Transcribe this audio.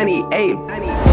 98. 98.